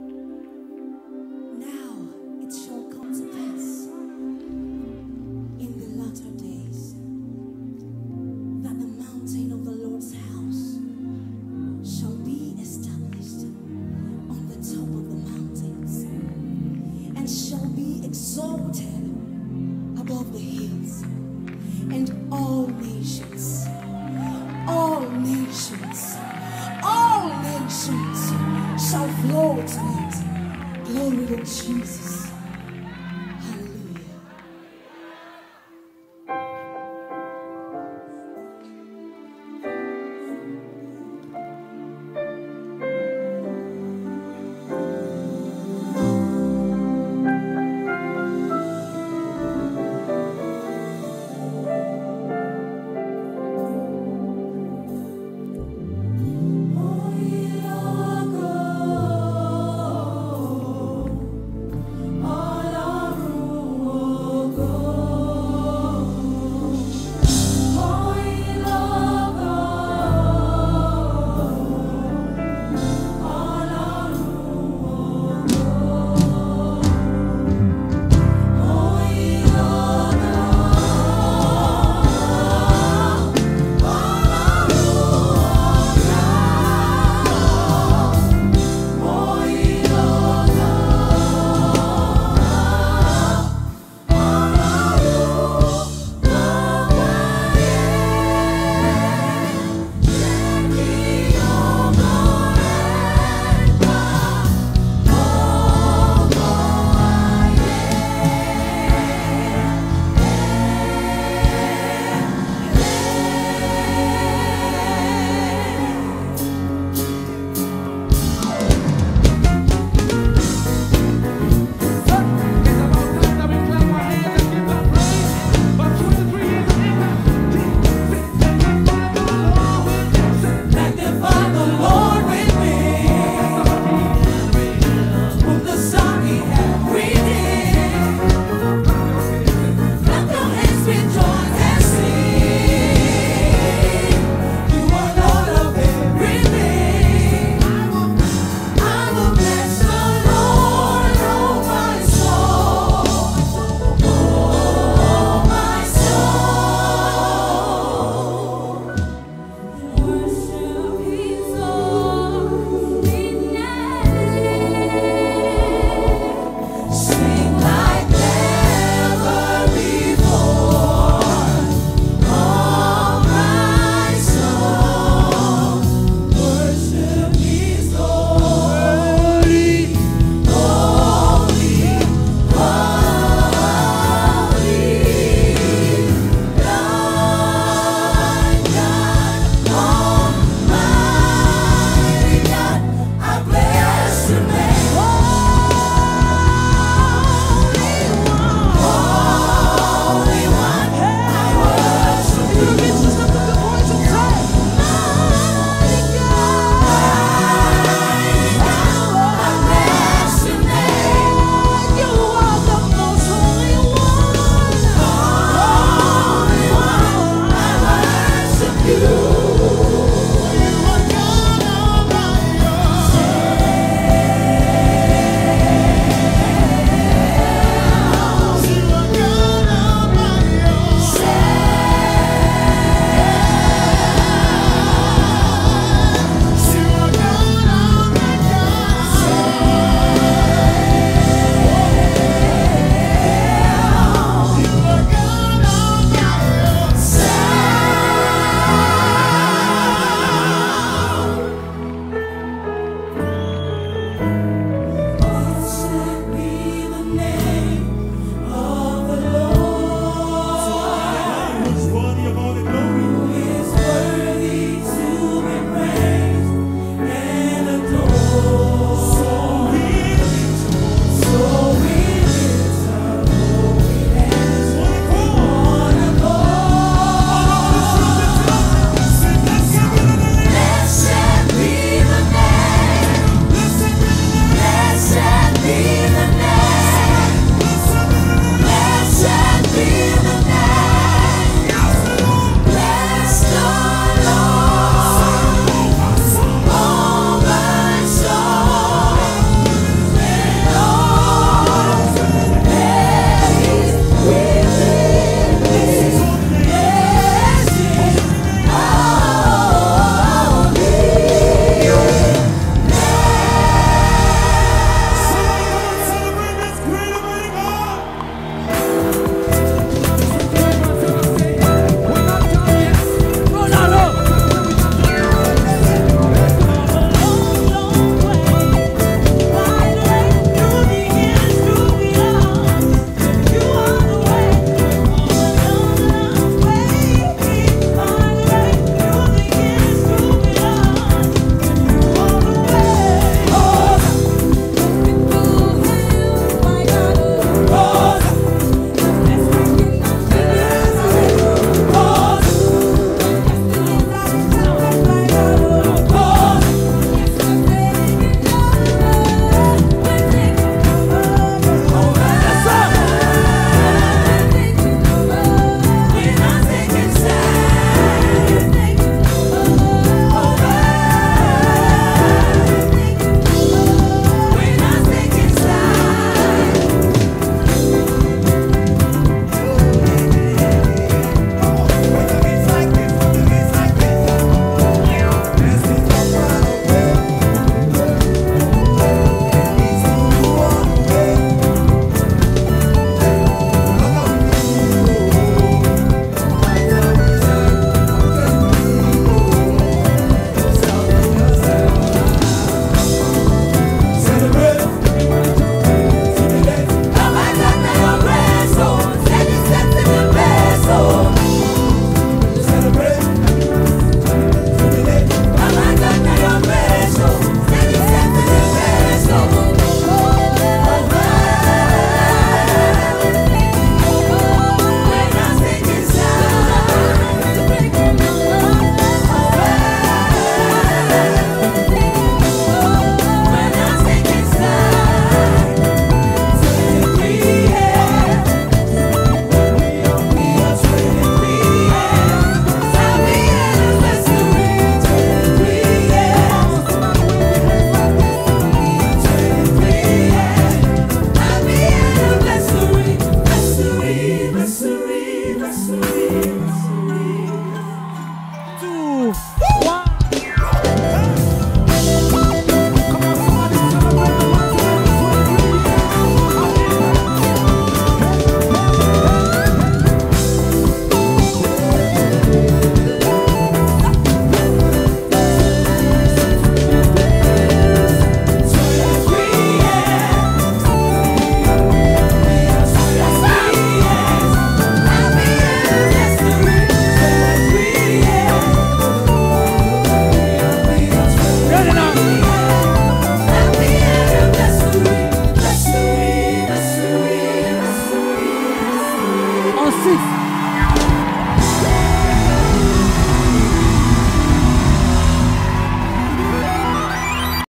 Now Glory to Jesus.